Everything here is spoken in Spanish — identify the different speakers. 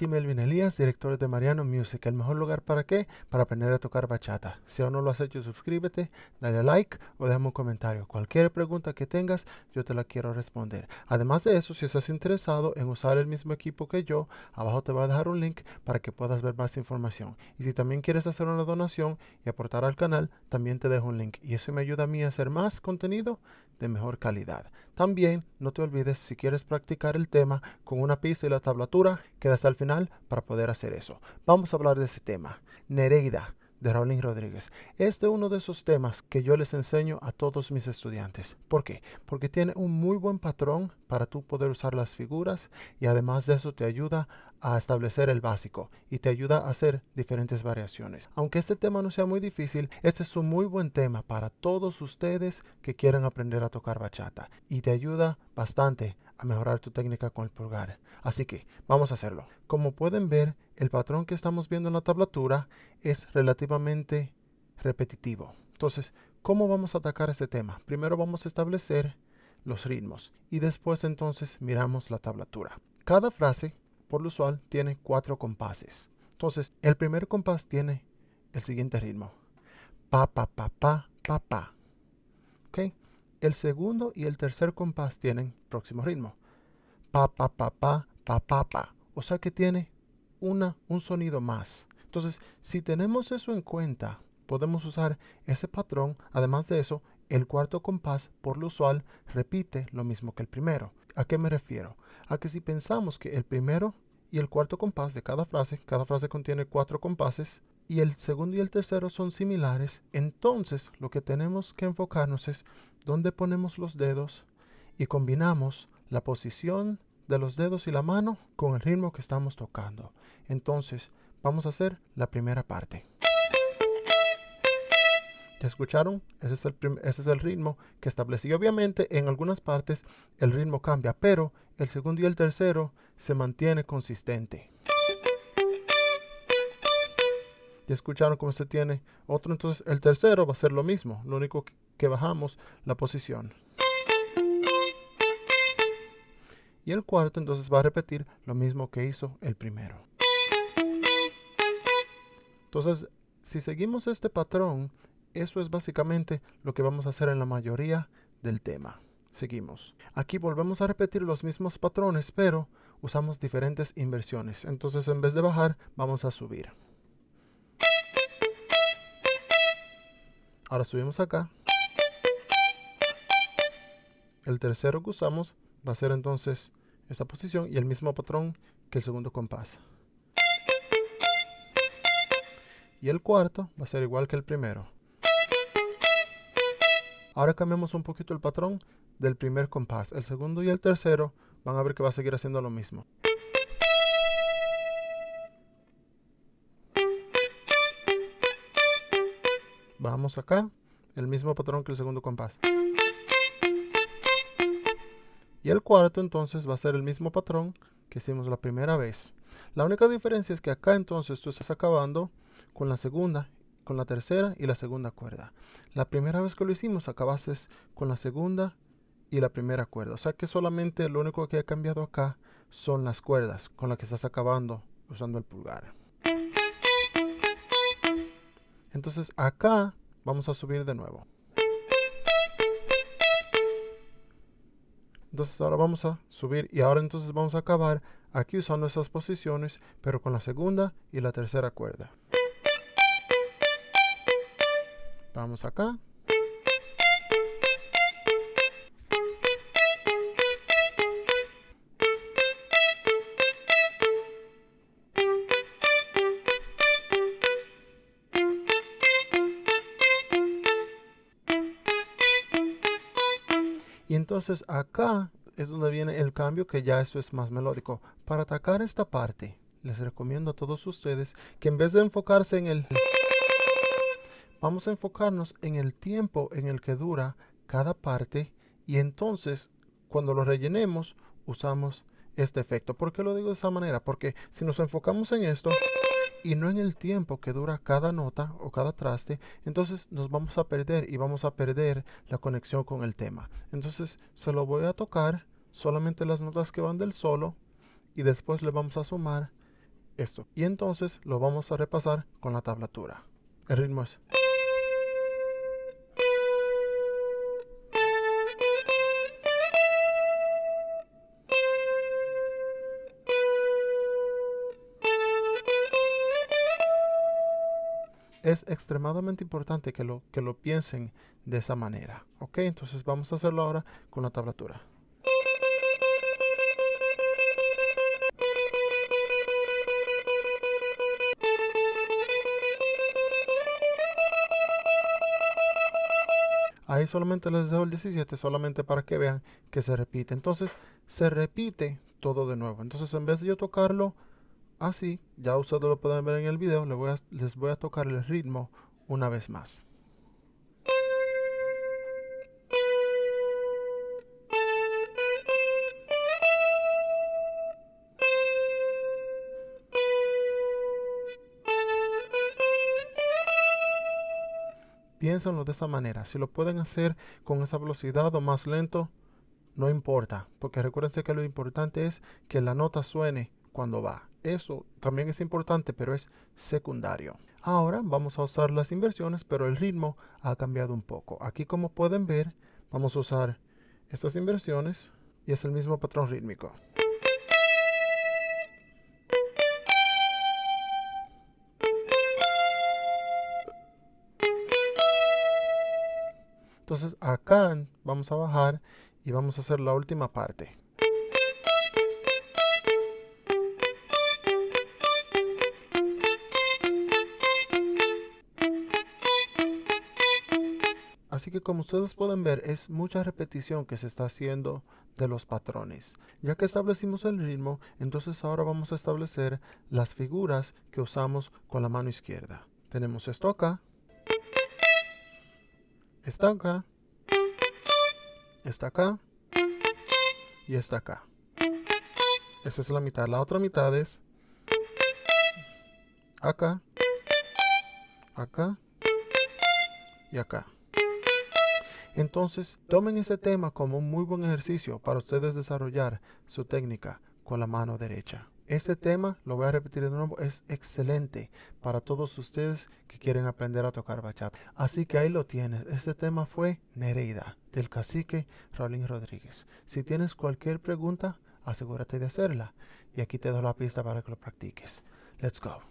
Speaker 1: aquí Melvin Elías, director de Mariano Music. ¿El mejor lugar para qué? Para aprender a tocar bachata. Si aún no lo has hecho, suscríbete, dale like o déjame un comentario. Cualquier pregunta que tengas, yo te la quiero responder. Además de eso, si estás interesado en usar el mismo equipo que yo, abajo te voy a dejar un link para que puedas ver más información. Y si también quieres hacer una donación y aportar al canal, también te dejo un link. Y eso me ayuda a mí a hacer más contenido de mejor calidad. También no te olvides si quieres practicar el tema con una pista y la tablatura, queda el final para poder hacer eso. Vamos a hablar de ese tema. Nereida de Raulín Rodríguez. Este es uno de esos temas que yo les enseño a todos mis estudiantes. ¿Por qué? Porque tiene un muy buen patrón para tú poder usar las figuras y además de eso te ayuda a establecer el básico y te ayuda a hacer diferentes variaciones. Aunque este tema no sea muy difícil, este es un muy buen tema para todos ustedes que quieren aprender a tocar bachata y te ayuda bastante a mejorar tu técnica con el pulgar. Así que vamos a hacerlo. Como pueden ver, el patrón que estamos viendo en la tablatura es relativamente repetitivo. Entonces, ¿cómo vamos a atacar este tema? Primero vamos a establecer los ritmos y después entonces miramos la tablatura. Cada frase, por lo usual, tiene cuatro compases. Entonces, el primer compás tiene el siguiente ritmo. Pa, pa, pa, pa, pa, pa. El segundo y el tercer compás tienen próximo ritmo. Pa, pa, pa, pa, pa, pa, pa. O sea que tiene una, un sonido más. Entonces, si tenemos eso en cuenta, podemos usar ese patrón. Además de eso, el cuarto compás, por lo usual, repite lo mismo que el primero. ¿A qué me refiero? A que si pensamos que el primero y el cuarto compás de cada frase, cada frase contiene cuatro compases, y el segundo y el tercero son similares, entonces lo que tenemos que enfocarnos es dónde ponemos los dedos y combinamos la posición de los dedos y la mano con el ritmo que estamos tocando. Entonces, vamos a hacer la primera parte. ¿Ya escucharon? Ese es, el ritmo que establecí. obviamente en algunas partes el ritmo cambia, pero el segundo y el tercero se mantiene consistente. ¿Ya escucharon cómo se tiene otro? Entonces el tercero va a ser lo mismo. Lo único que bajamos la posición. Y el cuarto entonces va a repetir lo mismo que hizo el primero. Entonces, si seguimos este patrón, eso es básicamente lo que vamos a hacer en la mayoría del tema. Seguimos. Aquí volvemos a repetir los mismos patrones, pero usamos diferentes inversiones. Entonces, en vez de bajar, vamos a subir. Ahora subimos acá. El tercero que usamos va a ser entonces esta posición y el mismo patrón que el segundo compás. Y el cuarto va a ser igual que el primero. Ahora cambiamos un poquito el patrón del primer compás. El segundo y el tercero van a ver que va a seguir haciendo lo mismo. Vamos acá, el mismo patrón que el segundo compás. Y el cuarto entonces va a ser el mismo patrón que hicimos la primera vez. La única diferencia es que acá entonces tú estás acabando con la segunda, con la tercera y la segunda cuerda. La primera vez que lo hicimos acabases con la segunda y la primera cuerda. O sea que solamente lo único que ha cambiado acá son las cuerdas con las que estás acabando usando el pulgar. Entonces acá vamos a subir de nuevo. Entonces ahora vamos a subir y ahora entonces vamos a acabar aquí usando esas posiciones, pero con la segunda y la tercera cuerda. Vamos acá. Y entonces acá es donde viene el cambio que ya esto es más melódico. Para atacar esta parte, les recomiendo a todos ustedes que en vez de enfocarse en el... Vamos a enfocarnos en el tiempo en el que dura cada parte y entonces cuando lo rellenemos usamos este efecto. ¿Por qué lo digo de esa manera? Porque si nos enfocamos en esto y no en el tiempo que dura cada nota o cada traste, entonces nos vamos a perder y vamos a perder la conexión con el tema. Entonces se lo voy a tocar solamente las notas que van del solo y después le vamos a sumar esto. Y entonces lo vamos a repasar con la tablatura. El ritmo es... es extremadamente importante que lo, que lo piensen de esa manera. Ok, entonces vamos a hacerlo ahora con la tablatura. Ahí solamente les dejo el 17, solamente para que vean que se repite. Entonces, se repite todo de nuevo. Entonces, en vez de yo tocarlo así, ya ustedes lo pueden ver en el video, les voy a, les voy a tocar el ritmo una vez más. Piénsenlo de esa manera. Si lo pueden hacer con esa velocidad o más lento, no importa. Porque recuérdense que lo importante es que la nota suene cuando va. Eso también es importante, pero es secundario. Ahora vamos a usar las inversiones, pero el ritmo ha cambiado un poco. Aquí como pueden ver, vamos a usar estas inversiones y es el mismo patrón rítmico. Entonces acá vamos a bajar y vamos a hacer la última parte. Así que como ustedes pueden ver es mucha repetición que se está haciendo de los patrones. Ya que establecimos el ritmo, entonces ahora vamos a establecer las figuras que usamos con la mano izquierda. Tenemos esto acá, está acá, está acá y está acá. Esa es la mitad. La otra mitad es acá, acá y acá. Entonces, tomen ese tema como un muy buen ejercicio para ustedes desarrollar su técnica con la mano derecha. Ese tema, lo voy a repetir de nuevo, es excelente para todos ustedes que quieren aprender a tocar bachata. Así que ahí lo tienes. Este tema fue Nereida, del cacique Raulín Rodríguez. Si tienes cualquier pregunta, asegúrate de hacerla. Y aquí te doy la pista para que lo practiques. Let's go.